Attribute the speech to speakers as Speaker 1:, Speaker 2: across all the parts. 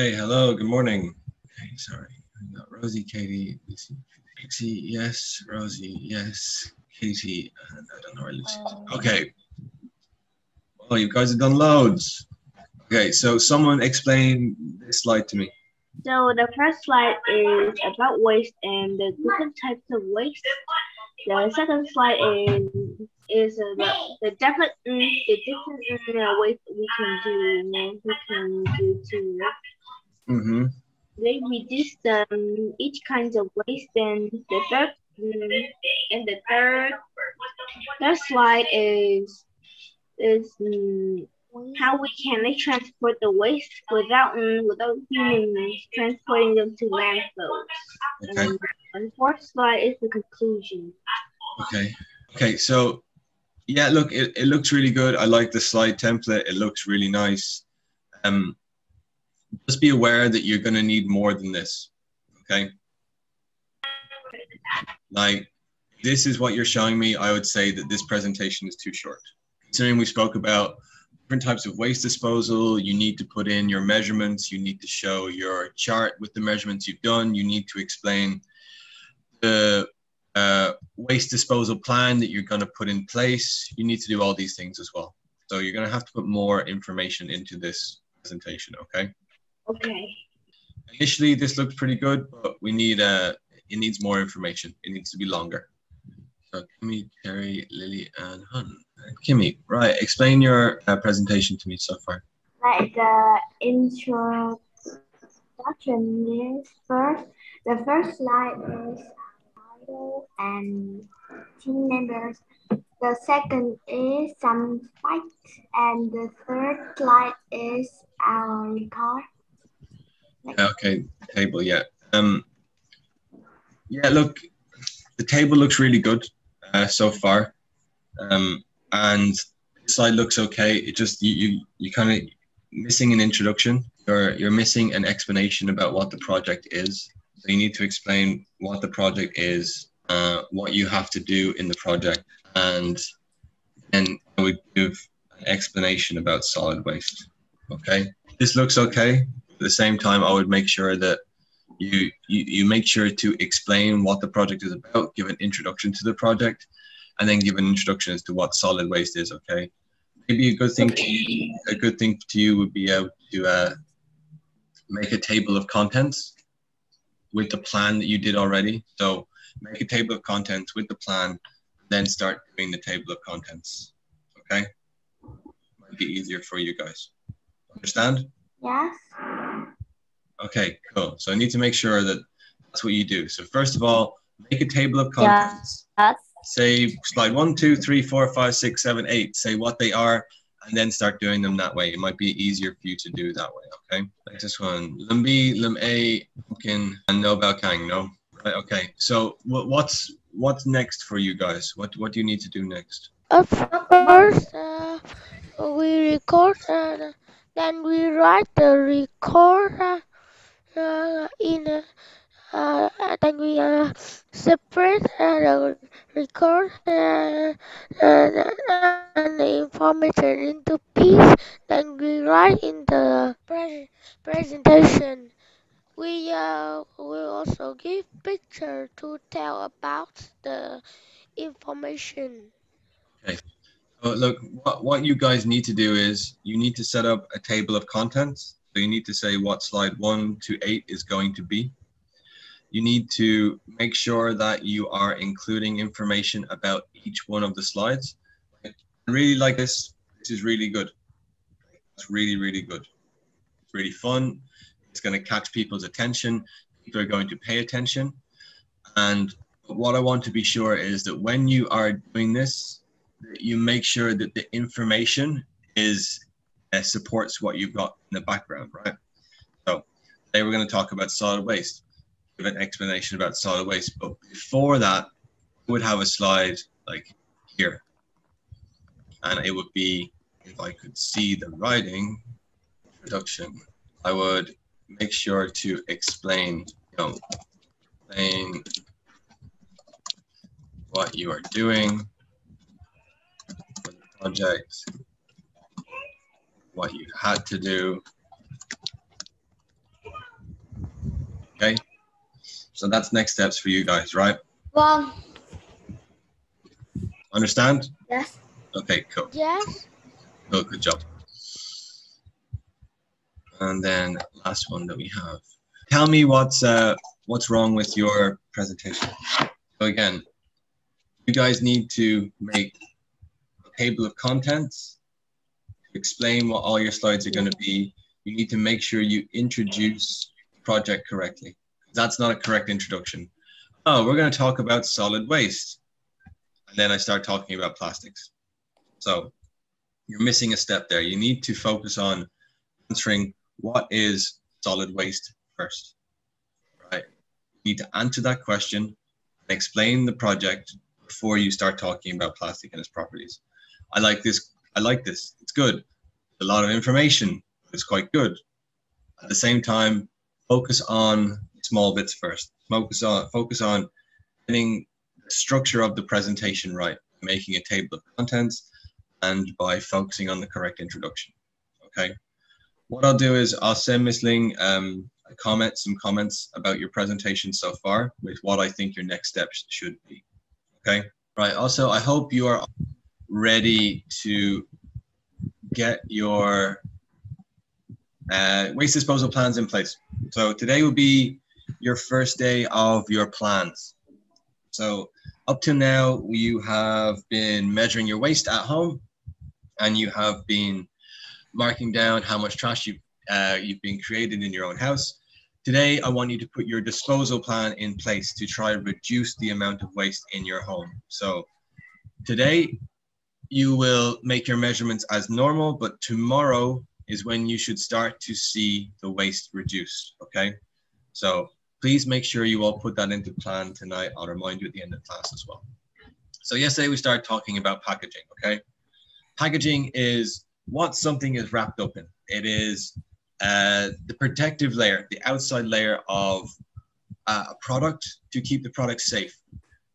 Speaker 1: Hey, hello, good morning. Okay, sorry. Rosie, Katie, Pixie, yes, Rosie, yes, Katie, and I don't know where Lucy is. Okay. Oh, you guys have done loads. Okay, so someone explain this slide to me.
Speaker 2: So the first slide is about waste and the different types of waste. The second slide is is about the different the different uh, ways we can do we can do to
Speaker 1: Mm-hmm.
Speaker 2: they reduce um, each kind of waste. Then the third mm, and the third third slide is is um, how we can like, transport the waste without um, without humans transporting them to landfills.
Speaker 1: Okay.
Speaker 2: And, and fourth slide is the conclusion.
Speaker 1: Okay. Okay. So, yeah, look, it, it looks really good. I like the slide template. It looks really nice. Um, just be aware that you're going to need more than this. Okay. Like, this is what you're showing me. I would say that this presentation is too short. Considering we spoke about different types of waste disposal, you need to put in your measurements. You need to show your chart with the measurements you've done. You need to explain the uh, waste disposal plan that you're going to put in place. You need to do all these things as well. So you're going to have to put more information into this presentation, okay?
Speaker 2: Okay.
Speaker 1: Initially, this looks pretty good, but we need uh, it needs more information. It needs to be longer. So Kimmy, Terry, Lily, and Hun. Kimmy, right, explain your uh, presentation to me so far.
Speaker 3: like the introduction is first. The first slide is title and team members. The second is some facts, and the third slide is our record.
Speaker 1: Okay, table, yeah. Um, yeah, look, the table looks really good uh, so far, um, and this slide looks okay. It just you you, you kind of missing an introduction. You're you're missing an explanation about what the project is. So you need to explain what the project is, uh, what you have to do in the project, and then I would give an explanation about solid waste. Okay, this looks okay. At the same time, I would make sure that you, you you make sure to explain what the project is about, give an introduction to the project, and then give an introduction as to what solid waste is. Okay, maybe a good thing to you, a good thing to you would be able to uh, make a table of contents with the plan that you did already. So make a table of contents with the plan, then start doing the table of contents. Okay, might be easier for you guys. Understand?
Speaker 3: Yes.
Speaker 1: Okay, cool. So I need to make sure that that's what you do. So first of all, make a table of contents.
Speaker 4: Yes.
Speaker 1: Say slide one, two, three, four, five, six, seven, eight. Say what they are, and then start doing them that way. It might be easier for you to do that way. Okay. Like this one, Lim B, Lim A, Pumpkin, and Nobel Kang. No. Right. Okay. So what, what's what's next for you guys? What what do you need to do next?
Speaker 4: Of course, uh, we record and then we write the record uh, uh, in uh, uh, we uh, separate the record uh, and the information into piece. Then we write in the pre- presentation. We uh, will also give picture to tell about the information.
Speaker 1: Oh, look, what, what you guys need to do is you need to set up a table of contents. So you need to say what slide one to eight is going to be. You need to make sure that you are including information about each one of the slides. I really like this. This is really good. It's really, really good. It's really fun. It's going to catch people's attention. People are going to pay attention. And what I want to be sure is that when you are doing this, you make sure that the information is supports what you've got in the background, right? So today we're going to talk about solid waste, give an explanation about solid waste. But before that, we would have a slide like here, and it would be if I could see the writing introduction, I would make sure to explain, you know, explain what you are doing project, what you had to do, Okay. So that's next steps for you guys, right?
Speaker 3: Well,
Speaker 1: Understand?
Speaker 3: Yes.
Speaker 1: Okay, cool.
Speaker 4: Yes.
Speaker 1: Oh, good job. And then last one that we have. Tell me what's uh, what's wrong with your presentation. So again, you guys need to make a table of contents explain what all your slides are going to be. You need to make sure you introduce the project correctly. That's not a correct introduction. Oh, we're going to talk about solid waste. And then I start talking about plastics. So you're missing a step there. You need to focus on answering what is solid waste first, right? You need to answer that question and explain the project before you start talking about plastic and its properties. I like this. I like this. It's good. A lot of information. It's quite good. At the same time, focus on small bits first. Focus on focus on getting the structure of the presentation right, making a table of contents, and by focusing on the correct introduction. Okay. What I'll do is I'll send Miss Ling um, a comment, some comments about your presentation so far with what I think your next steps should be. Okay. Right. Also, I hope you are ready to get your uh, waste disposal plans in place. So today will be your first day of your plans. So up to now, you have been measuring your waste at home and you have been marking down how much trash you, uh, you've been created in your own house. Today, I want you to put your disposal plan in place to try to reduce the amount of waste in your home. So today, you will make your measurements as normal, but tomorrow is when you should start to see the waste reduced, okay? So please make sure you all put that into plan tonight. I'll remind you at the end of class as well. So yesterday we started talking about packaging, okay? Packaging is what something is wrapped up in. It is uh, the protective layer, the outside layer of uh, a product to keep the product safe.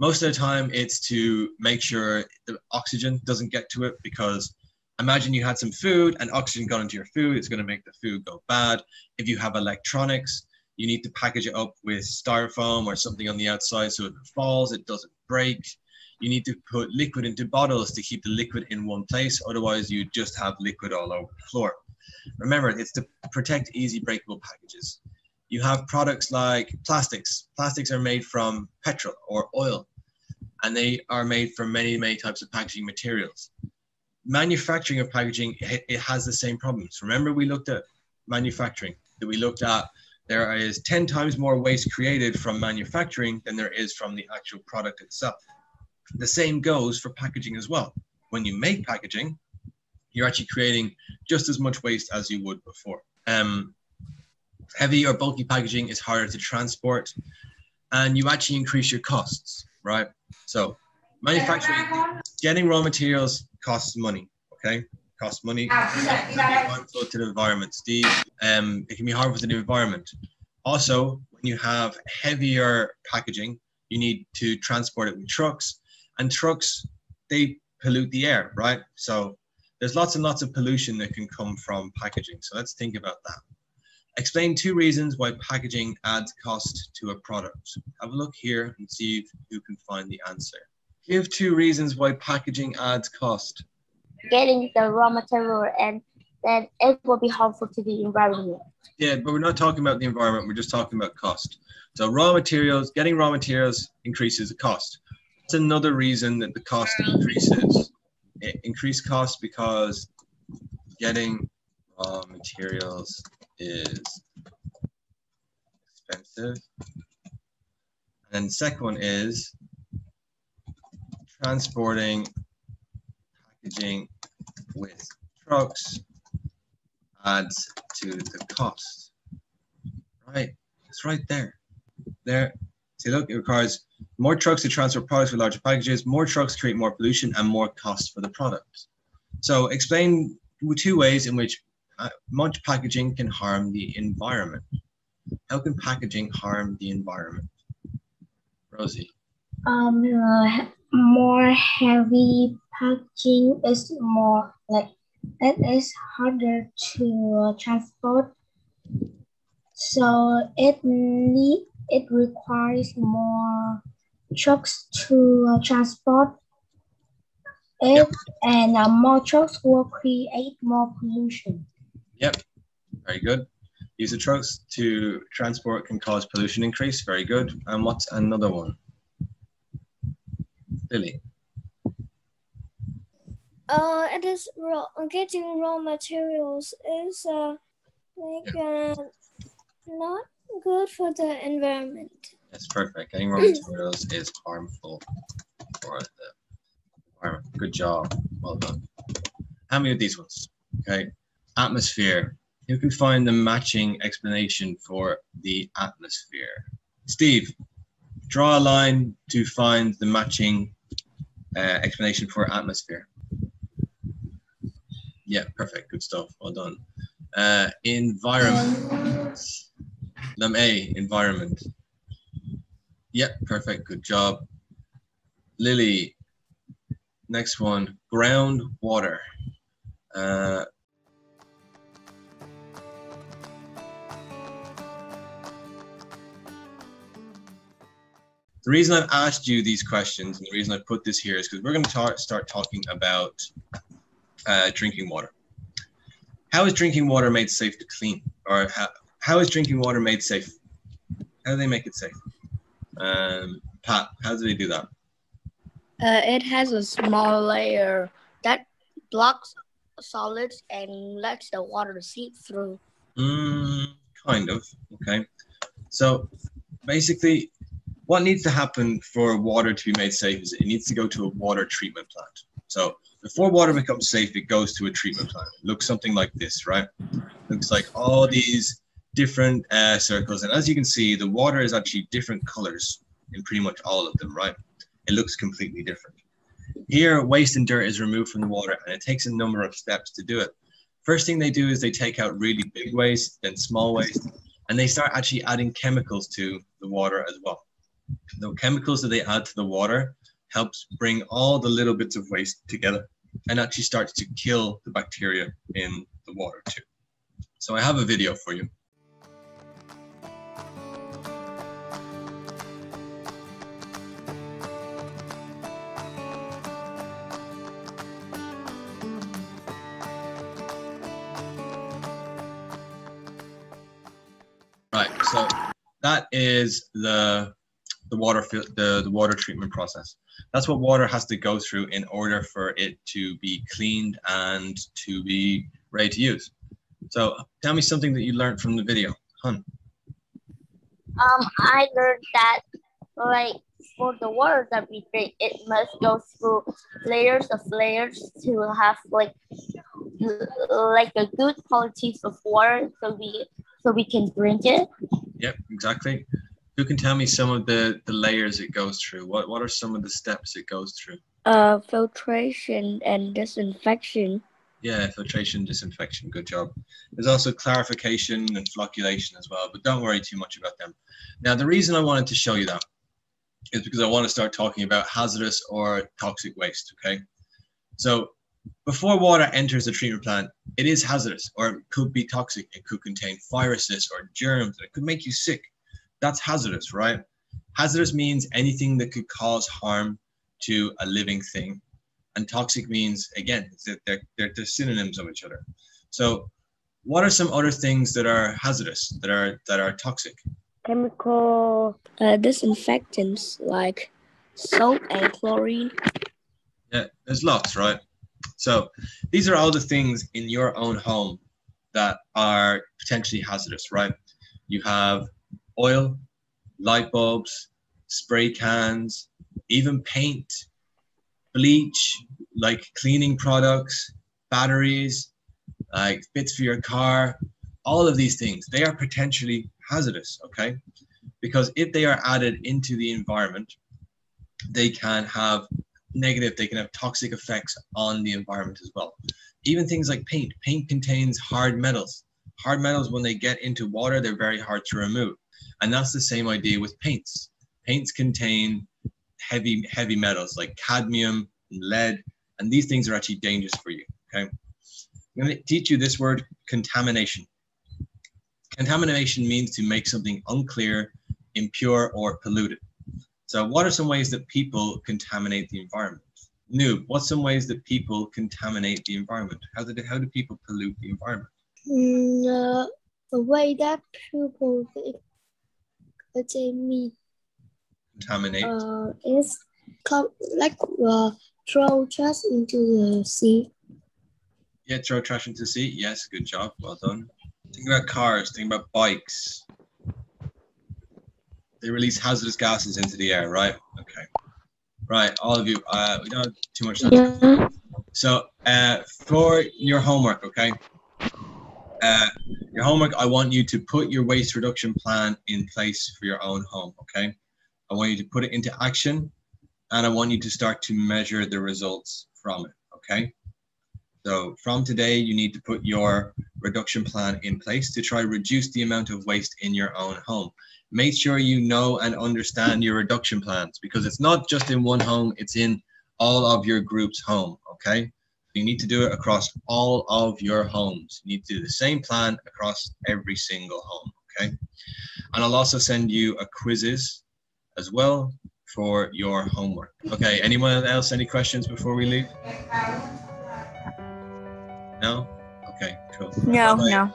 Speaker 1: Most of the time, it's to make sure the oxygen doesn't get to it because imagine you had some food and oxygen got into your food, it's going to make the food go bad. If you have electronics, you need to package it up with styrofoam or something on the outside so if it falls, it doesn't break. You need to put liquid into bottles to keep the liquid in one place. Otherwise, you just have liquid all over the floor. Remember, it's to protect easy breakable packages. You have products like plastics. Plastics are made from petrol or oil, and they are made from many, many types of packaging materials. Manufacturing of packaging, it has the same problems. Remember, we looked at manufacturing. That we looked at there is 10 times more waste created from manufacturing than there is from the actual product itself. The same goes for packaging as well. When you make packaging, you're actually creating just as much waste as you would before. Um, heavy or bulky packaging is harder to transport and you actually increase your costs, right? So manufacturing, getting raw materials costs money, okay? Costs money. harmful to the environment, Steve. Um, it can be harmful to the environment. Also, when you have heavier packaging, you need to transport it with trucks and trucks they pollute the air right so there's lots and lots of pollution that can come from packaging so let's think about that explain two reasons why packaging adds cost to a product. Have a look here and see if you can find the answer. Give two reasons why packaging adds cost.
Speaker 3: Getting the raw material and then it will be harmful to the environment.
Speaker 1: Yeah but we're not talking about the environment we're just talking about cost. So raw materials getting raw materials increases the cost. That's another reason that the cost increases. It increased cost because getting raw materials is expensive. And then the second one is transporting packaging with trucks adds to the cost. Right, it's right there. There, see look, it requires more trucks to transfer products with larger packages, more trucks create more pollution and more cost for the product. So explain two ways in which uh, much packaging can harm the environment. How can packaging harm the environment? Rosie.
Speaker 3: Um, uh, more heavy packaging is more like it is harder to transport. So it need it requires more trucks to uh, transport it, and uh, more trucks will create more pollution.
Speaker 1: Yep, very good. Use of trucks to transport can cause pollution increase. Very good. And what's another one? Lily.
Speaker 5: Uh, it is raw, getting raw materials is uh, like uh, not good for the environment.
Speaker 1: That's perfect. Getting raw materials is harmful for the environment. Good job. Well done. How many of these ones? Okay. Atmosphere. Who can find the matching explanation for the atmosphere? Steve, draw a line to find the matching uh, explanation for atmosphere. Yeah, perfect. Good stuff. Well done. Uh, environment. Num A, environment. Yep, perfect. Good job. Lily, next one, groundwater. Uh, the reason I've asked you these questions and the reason I put this here is because we're going to ta start talking about uh, drinking water. How is drinking water made safe to clean? Or how, how is drinking water made safe? How do they make it safe? Um, Pat, how do they do that?
Speaker 6: Uh, it has a small layer that blocks solids and lets the water seep through.
Speaker 1: Mm, kind of. Okay. So basically, what needs to happen for water to be made safe is it needs to go to a water treatment plant. So before water becomes safe, it goes to a treatment plant. It looks something like this, right? looks like all these different uh, circles. And as you can see, the water is actually different colors in pretty much all of them, right? It looks completely different. Here, waste and dirt is removed from the water, and it takes a number of steps to do it. First thing they do is they take out really big waste, then small waste, and they start actually adding chemicals to the water as well. The chemicals that they add to the water helps bring all the little bits of waste together and actually starts to kill the bacteria in the water too. So I have a video for you. Right, so that is the the water the, the water treatment process. That's what water has to go through in order for it to be cleaned and to be ready to use. So tell me something that you learned from the video, Hun.
Speaker 6: Um, I learned that like for the water that we drink, it must go through layers of layers to have like like a good quality of water, so we so we can drink it.
Speaker 1: Yep, exactly. Who can tell me some of the the layers it goes through? What what are some of the steps it goes through?
Speaker 6: Uh, filtration and disinfection.
Speaker 1: Yeah, filtration, disinfection. Good job. There's also clarification and flocculation as well, but don't worry too much about them. Now, the reason I wanted to show you that is because I want to start talking about hazardous or toxic waste. Okay, so before water enters the treatment plant, it is hazardous or it could be toxic. It could contain viruses or germs. It could make you sick. That's hazardous, right? Hazardous means anything that could cause harm to a living thing. And toxic means, again, they're, they're, they're synonyms of each other. So what are some other things that are hazardous, that are that are toxic?
Speaker 6: Chemical uh, disinfectants like soap and chlorine.
Speaker 1: Yeah, there's lots, right? So these are all the things in your own home that are potentially hazardous, right? You have oil, light bulbs, spray cans, even paint, bleach, like cleaning products, batteries, like bits for your car, all of these things, they are potentially hazardous, okay? Because if they are added into the environment, they can have negative, they can have toxic effects on the environment as well. Even things like paint. Paint contains hard metals. Hard metals, when they get into water, they're very hard to remove. And that's the same idea with paints. Paints contain heavy, heavy metals like cadmium and lead, and these things are actually dangerous for you. Okay. I'm going to teach you this word contamination. contamination means to make something unclear, impure, or polluted. So, what are some ways that people contaminate the environment? Noob, what's some ways that people contaminate the environment? How do, how do people pollute the environment?
Speaker 5: Mm, uh, the way that people contaminate
Speaker 1: Contaminate.
Speaker 5: uh, is co- like uh, throw trash into the sea.
Speaker 1: Yeah, throw trash into the sea. Yes, good job. Well done. Think about cars. Think about bikes. They release hazardous gases into the air, right? Okay. Right, all of you. Uh, we don't have too much time.
Speaker 4: Yeah.
Speaker 1: So, uh, for your homework, okay? Uh, your homework, I want you to put your waste reduction plan in place for your own home, okay? I want you to put it into action and I want you to start to measure the results from it, okay? So, from today, you need to put your reduction plan in place to try to reduce the amount of waste in your own home. Make sure you know and understand your reduction plans because it's not just in one home, it's in all of your group's home, okay? You need to do it across all of your homes. You need to do the same plan across every single home, okay? And I'll also send you a quizzes as well for your homework. Okay, anyone else any questions before we leave? No? Okay, cool.
Speaker 7: No,
Speaker 1: Bye-bye.
Speaker 7: no.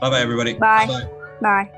Speaker 1: Bye-bye everybody.
Speaker 7: Bye.
Speaker 1: Bye-bye.
Speaker 7: Bye.